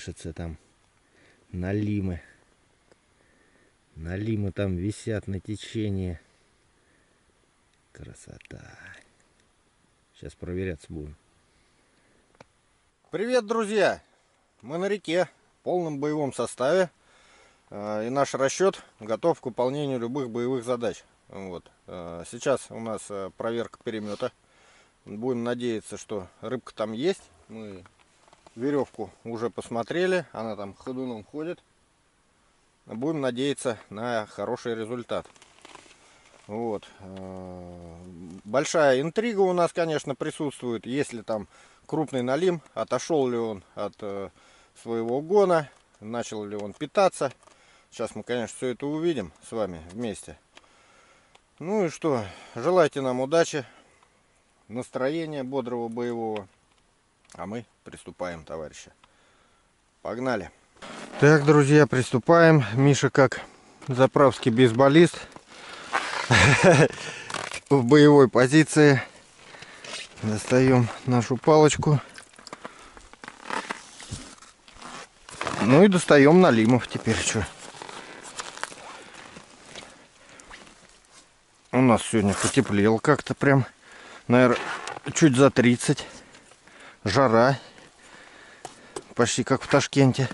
Колышется там. Налимы. Налимы там висят на течении. Красота. Сейчас проверяться будем. Привет, друзья! Мы на реке, в полном боевом составе. А, И наш расчет готов к выполнению любых боевых задач. Вот. А, Сейчас у нас а, проверка перемета. Будем надеяться, что рыбка там есть. Мы веревку уже посмотрели, она там ходуном ходит. Будем надеяться на хороший результат. Вот. Э, Большая интрига у нас, конечно, присутствует. Если там крупный налим, отошел ли он от э, своего гона, начал ли он питаться. Сейчас мы, конечно, все это увидим с вами вместе. Ну и что, желайте нам удачи, настроения бодрого боевого. А мы приступаем, товарищи. Погнали. Так, друзья, приступаем. Миша как заправский бейсболист в боевой позиции. Достаем нашу палочку. Ну и достаем налимов теперь что. У нас сегодня потеплело как-то прям, наверное, чуть за 30. Жара. Почти как в Ташкенте.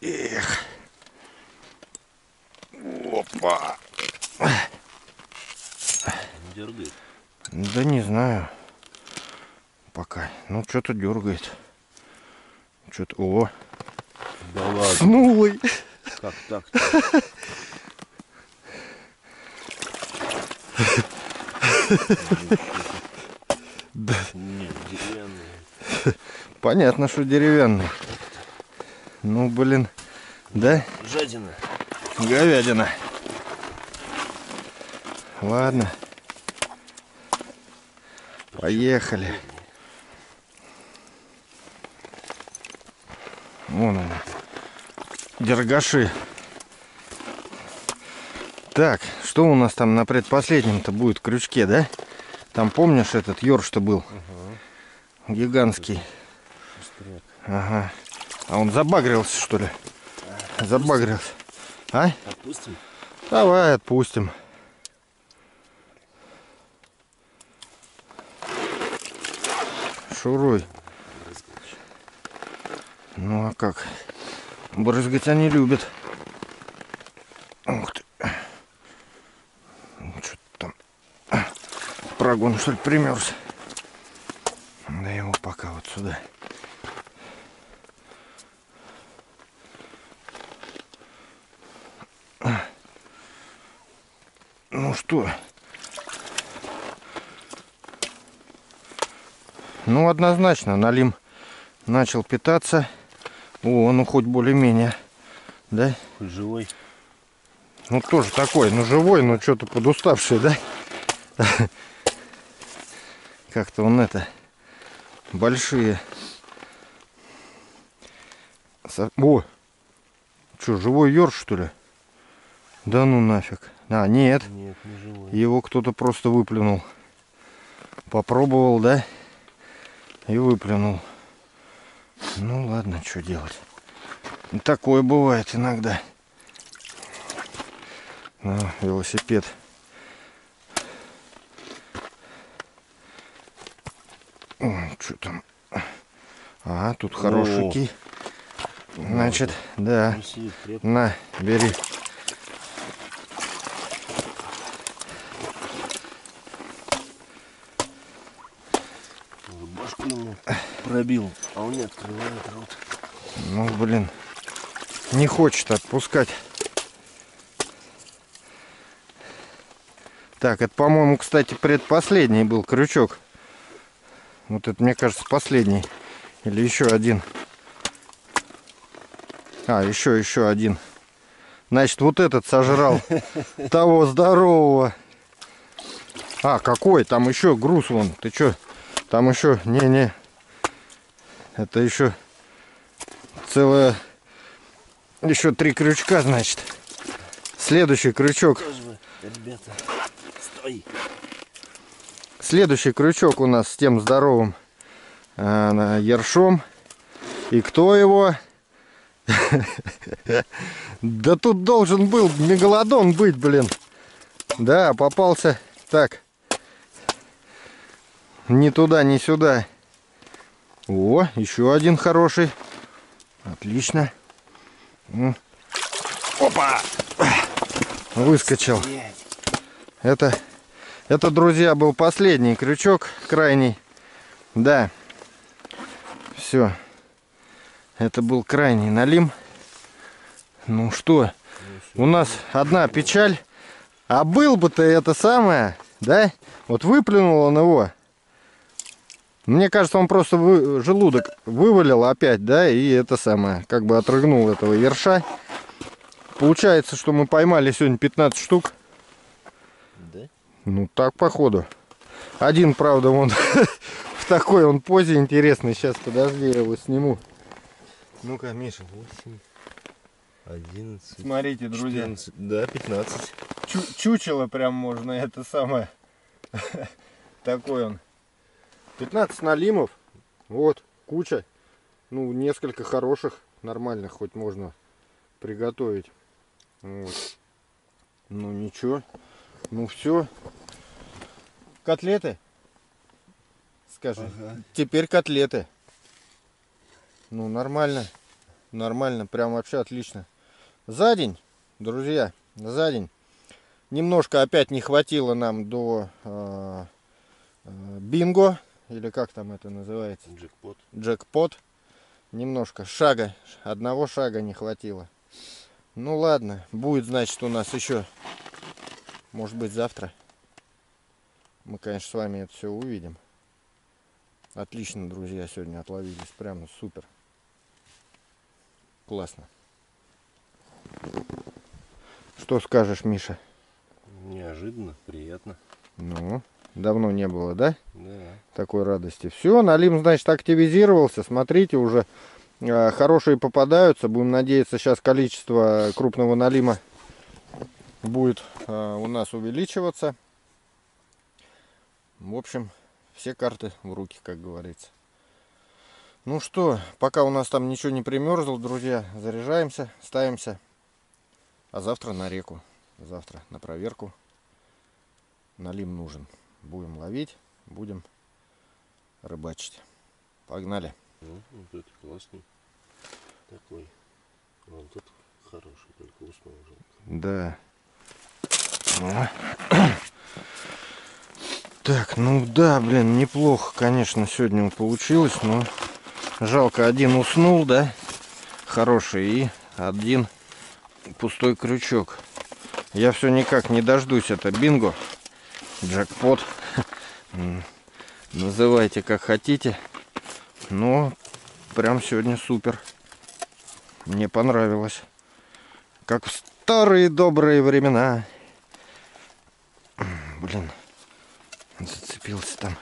Эх. Опа. Дергает. Да не знаю. Пока. Ну, что-то дергает. Что-то... О, Да ладно, смулый. как так? Да, Нет, деревянные. понятно, что деревянный. Ну, блин. Да? Жадина. Говядина. Ладно. Поехали. Вон они. Дергаши. Так, что у нас там на предпоследнем-то будет крючке, да? Там помнишь этот ёрш, что был? Гигантский. Ага. А он забагрился, что ли? Забагрился. А? Отпустим? Давай отпустим. Шуруй. Ну а как? Брызгать они любят. Ух ты. Что-то там. Прогон, что ли, примерз. Пока вот сюда. Ну что? Ну, однозначно, налим начал питаться. О, ну хоть более-менее. Да? Хоть живой. Ну, тоже такой, ну, живой, но что-то подуставший, да? Как-то он это... Большие. Со- О! Что, живой ёрш, что ли? Да ну нафиг. А, нет. Нет, не живой. Его кто-то просто выплюнул. Попробовал, да? И выплюнул. Ну ладно, что делать. Такое бывает иногда. На, велосипед. Что там? А, тут хороший О. ки. Значит, да. На, бери. Башку ему пробил, а он не открывает рот. Ну, блин, не хочет отпускать. Так, это, по-моему, кстати, предпоследний был крючок. Вот это, мне кажется, последний. Или еще один. А, еще, еще один. Значит, вот этот сожрал того здорового. А, какой? Там еще груз вон. Ты что? Там еще... Не-не. Это еще целое... Еще три крючка, значит. Следующий крючок. Ребята. Ай. Следующий крючок у нас с тем здоровым э, ершом. И кто его? Да тут должен был мегалодон быть, блин. Да, попался. Так. Ни туда, ни сюда. О, еще один хороший. Отлично. Опа! Выскочил. Это, это, друзья, был последний крючок, крайний. Да. Все. Это был крайний налим. Ну что, у нас одна печаль. А был бы ты это самое, да? Вот выплюнул он его. Мне кажется, он просто вы- желудок вывалил опять, да, и это самое, как бы отрыгнул этого ерша. Получается, что мы поймали сегодня 15 штук. Ну, так, походу. Один, правда, он в такой он позе интересный. Сейчас, подожди, я его сниму. Ну-ка, Миша. 8, 11, Смотрите, друзья. 14, да, 15. Чу- чучело прям можно, это самое. Такой он. 15 налимов. Вот, куча. Ну, несколько хороших, нормальных, хоть можно приготовить. Вот. Ну, ничего. Ну, все. Котлеты? Скажи. Теперь котлеты. Ну, нормально. Нормально, прям вообще отлично. За день, друзья, за день. Немножко опять не хватило нам до э, э, бинго, или как там это называется, Джекпот. джекпот. Немножко шага, одного шага не хватило. Ну ладно, будет значит у нас еще, может быть завтра. Мы, конечно, с вами это все увидим. Отлично, друзья, сегодня отловились. Прямо супер. Классно. Что скажешь, Миша? Неожиданно, приятно. Ну, давно не было, да? Да. Такой радости. Все, налим, значит, активизировался. Смотрите, уже э, хорошие попадаются. Будем надеяться, сейчас количество крупного налима будет э, у нас увеличиваться. В общем, все карты в руки, как говорится. Ну что, пока у нас там ничего не примерзло, друзья, заряжаемся, ставимся. А завтра на реку. Завтра на проверку. Налим нужен. Будем ловить, будем рыбачить. Погнали. Ну, вот это классный. Такой. Вон тут хороший, только уснул уже. Да. Так, ну да, блин, неплохо, конечно, сегодня получилось, но жалко, один уснул, да, хороший, и один пустой крючок. Я все никак не дождусь, это бинго, джекпот, называйте как хотите, но прям сегодня супер. Мне понравилось. Как в старые добрые времена. Блин, зацепился там.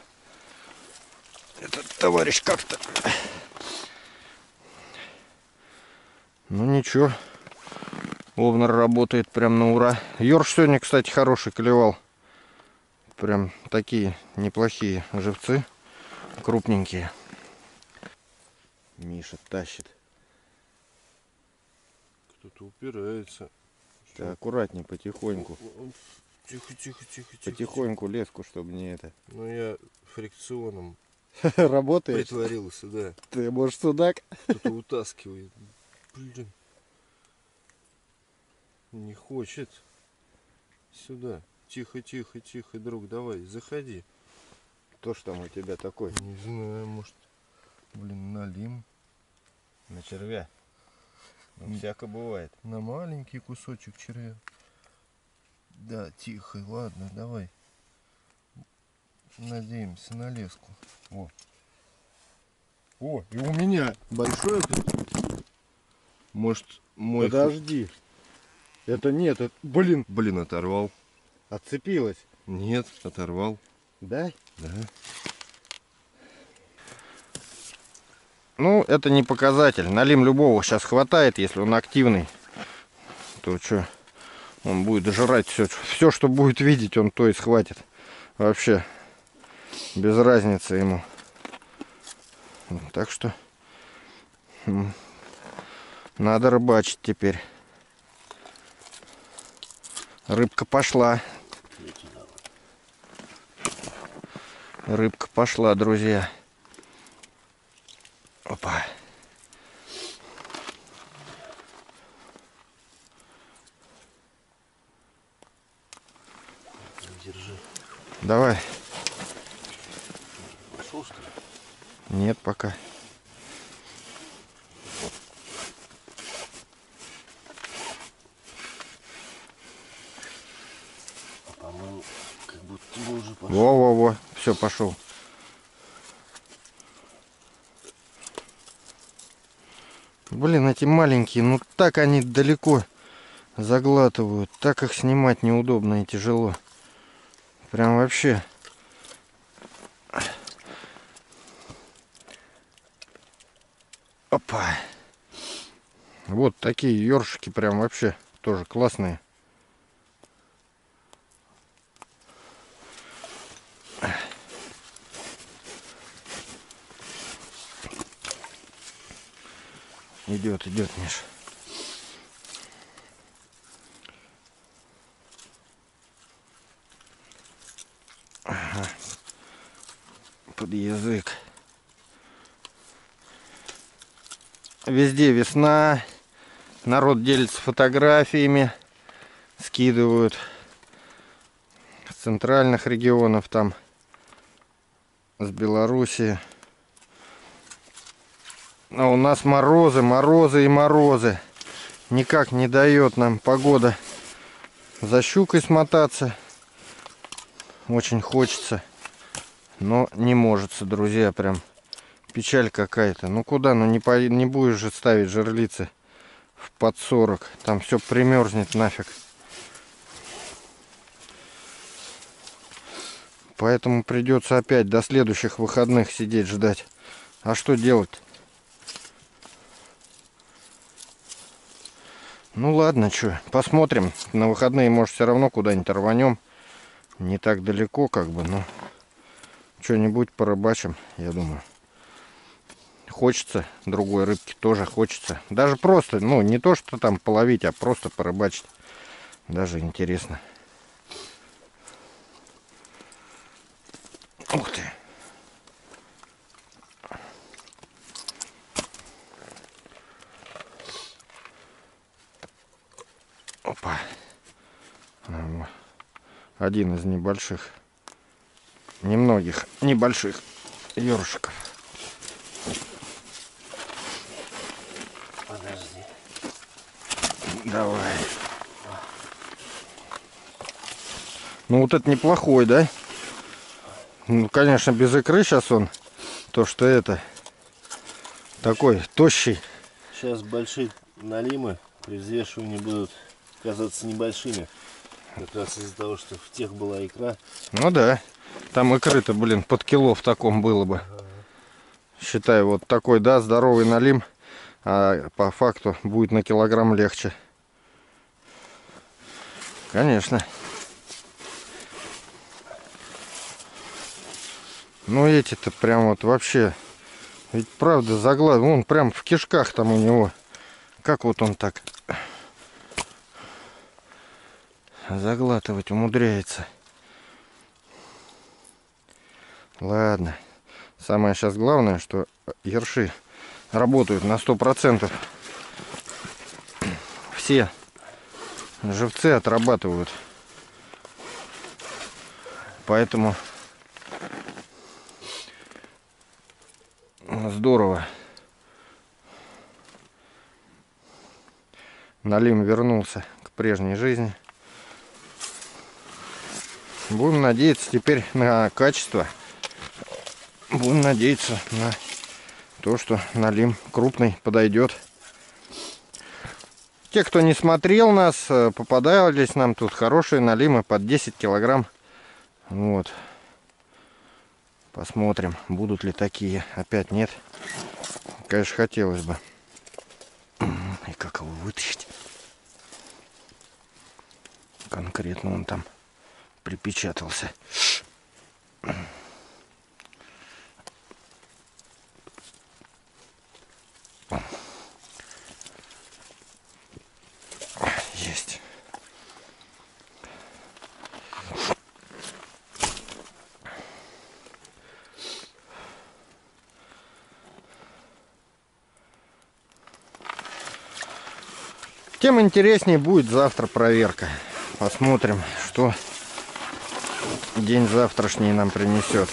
Этот товарищ как-то. Ну ничего. Овнер работает прям на ура. Йорш сегодня, кстати, хороший клевал. Прям такие неплохие живцы. Крупненькие. Миша тащит. Кто-то упирается. Ты аккуратней, потихоньку. Тихо, тихо, тихо, тихо. Потихоньку леску, чтобы не это. Ну я фрикционом Работаешь? притворился, да. Ты, может, судак? Кто-то утаскивает. Блин. Не хочет. Сюда. Тихо, тихо, тихо, друг, давай, заходи. Кто ж там у тебя такой? Не знаю, может, блин, налим. На червя. Ну, всяко бывает. На маленький кусочек червя. Да, тихо, ладно, давай. Надеемся на леску. О, и у меня. Большой тут? Может, мой... Подожди. Это нет, это, блин, Блин, оторвал. отцепилась. Нет, оторвал. Да? Да. Ну, это не показатель. Налим любого сейчас хватает, если он активный. То что, Он будет жрать все, все, что будет видеть, он то и схватит. Вообще, без разницы ему. Так что надо рыбачить теперь. Рыбка пошла. Рыбка пошла, друзья. Опа. Давай. Пошел что ли? Нет, пока. А. Во-во-во. Все, пошел. Блин, эти маленькие, ну так они далеко заглатывают. Так их снимать неудобно и тяжело. Прям вообще. Опа. Вот такие ёршики прям вообще тоже классные. Идет, идет, Миш. Под язык. Везде весна. Народ делится фотографиями. Скидывают. С центральных регионов там. С Белоруссии. А у нас морозы, морозы и морозы. Никак не дает нам погода за щукой смотаться. Очень хочется. Но не может, друзья, прям печаль какая-то. Ну куда, ну не, по... не будешь же ставить жерлицы в под 40. Там все примерзнет нафиг. Поэтому придется опять до следующих выходных сидеть ждать. А что делать? Ну ладно, что, посмотрим. На выходные, может, все равно куда-нибудь рванем. Не так далеко, как бы, но что-нибудь порыбачим, я думаю. Хочется другой рыбки, тоже хочется. Даже просто, ну, не то, что там половить, а просто порыбачить. Даже интересно. Ух ты. Опа. Один из небольших, немногих небольших ёршиков. Подожди. Давай. Ну вот это неплохой, да? Ну, конечно, без икры сейчас он. То, что это такой тощий. Сейчас большие налимы при взвешивании будут казаться небольшими. Как раз из-за того, что в тех была икра. Ну да. Там икры-то, блин, под кило в таком было бы. Считай, вот такой, да, здоровый налим. А по факту будет на килограмм легче. Конечно. Ну эти-то прям вот вообще. Ведь правда заглад. Он прям в кишках там у него. Как вот он так заглатывать умудряется. Ладно. Самое сейчас главное, что ерши работают на сто процентов. Все живцы отрабатывают. Поэтому здорово. Налим вернулся к прежней жизни. Будем надеяться теперь на качество. Будем надеяться на то, что налим крупный подойдет. Те, кто не смотрел нас, э, попадались нам тут хорошие налимы под 10 килограмм. Вот. Посмотрим, будут ли такие. Опять нет. Конечно, хотелось бы. И как его вытащить? конкретно он там припечатался. Есть. Тем интереснее будет завтра проверка. Посмотрим, что день завтрашний нам принесет.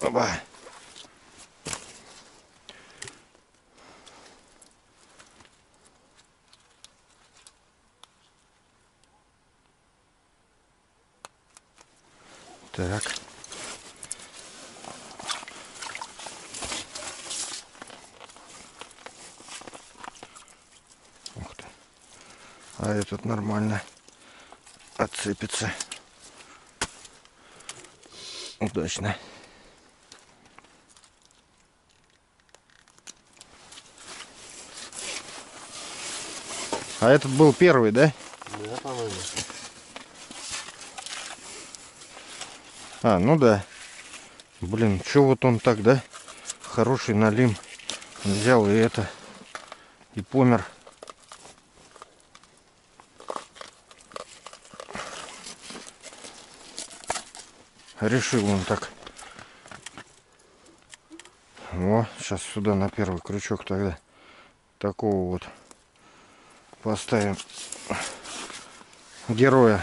Оба. Так. Ух ты. А этот нормально отсыпется. Удачно. А этот был первый, да? Да, по-моему. А, ну да. Блин, что вот он так, да? Хороший налим. Взял и это. И помер. Решил он так. О, сейчас сюда на первый крючок тогда. Такого вот поставим героя.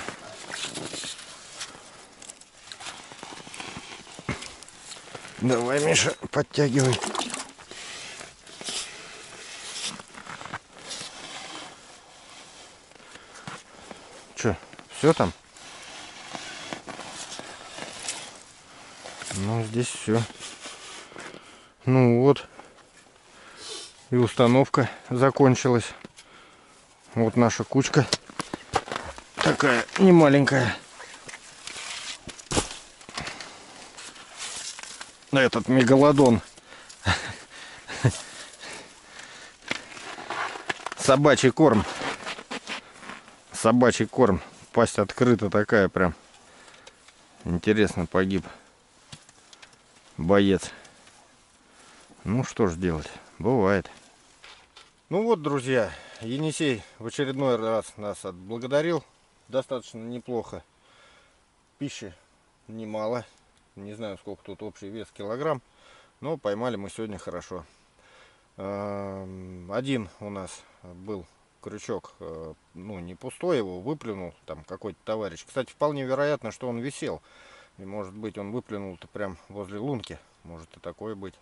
Давай, Миша, подтягивай. Че, все там? Ну, здесь все. Ну вот. И установка закончилась. Вот наша кучка. Такая немаленькая. Этот мегалодон. Собачий корм. Собачий корм. Пасть открыта такая прям. Интересно, погиб. Боец. Ну что ж делать. Бывает. Ну вот, друзья, Енисей в очередной раз нас отблагодарил. Достаточно неплохо. Пищи немало. Не знаю, сколько тут общий вес килограмм. Но поймали мы сегодня хорошо. Эм, Один у нас был крючок, э, ну не пустой его, выплюнул там какой-то товарищ. Кстати, вполне вероятно, что он висел. И может быть он выплюнул-то прям возле лунки. Может и такое быть.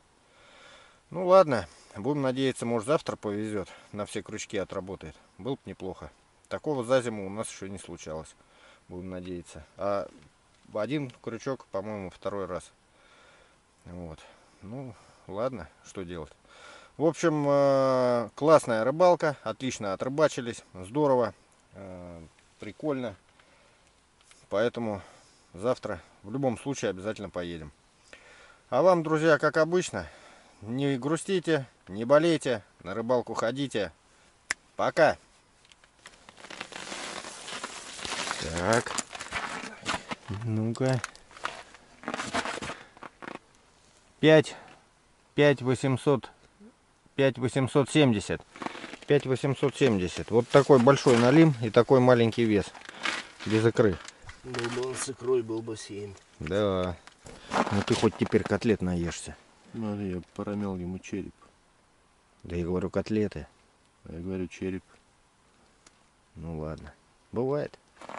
Ну ладно, будем надеяться, может завтра повезет, на все крючки отработает. Было бы неплохо. Такого за зиму у нас еще не случалось. Будем надеяться. А один крючок, по-моему, второй раз. Вот. Ну, ладно, что делать. В общем, э, классная рыбалка, отлично отрыбачились, здорово, э, прикольно. Поэтому завтра в любом случае обязательно поедем. А вам, друзья, как обычно, не грустите, не болейте, на рыбалку ходите. Пока! Так. Ну-ка. 5, 5 800, 5 870. 5 870. Вот такой большой налим и такой маленький вес. Без икры. Был бы он с икрой, был бассейн. Да. Ну ты хоть теперь котлет наешься. Ну, я поромел ему череп. Да я говорю котлеты. А я говорю череп. Ну ладно. Бывает.